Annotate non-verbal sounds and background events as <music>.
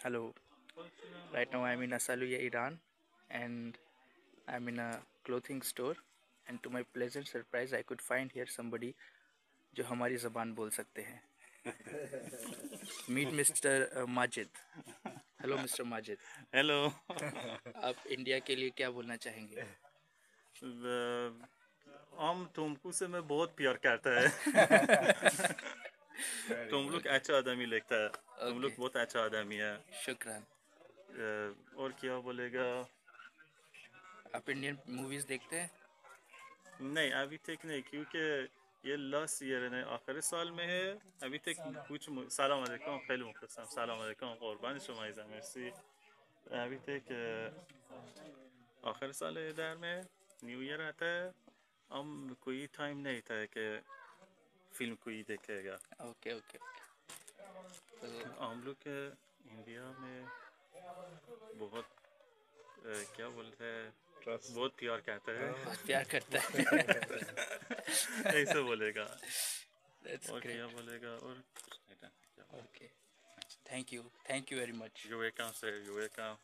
Hello. Right now I'm in Asaluya, Iran and I'm in a clothing store and to my pleasant surprise I could find here somebody जो हमारी ज़बान बोल सकते हैं meet mister Majid hello mister Majid hello आप India के लिए क्या बोलना चाहेंगे हम तुमको से मैं बहुत प्यार करता है अच्छा आदमी लगता है तुम लोग बहुत अच्छा आदमी है शुक्रान और क्या बोलेगा आप इंडियन मूवीज़ देखते हैं? नहीं अभी तक नहीं क्योंकि ये लास्ट ईयर है आखिर साल में है अभी तक कुछ सलाम अलैकुम खैल मुकसम सलाम अलैकुम कुर्बान शुमा मर्सी अभी तक आखिर साल इधर में न्यू ईयर आता है हम कोई टाइम नहीं था कि फ़िल्म कोई देखेगा। ओके ओके तो हम लोग इंडिया में बहुत ए, क्या बोलते हैं? बहुत प्यार कहते हैं। प्यार करता है। <laughs> ऐसे बोलेगा। और क्या बोलेगा? और okay thank you thank you very much you welcome sir you welcome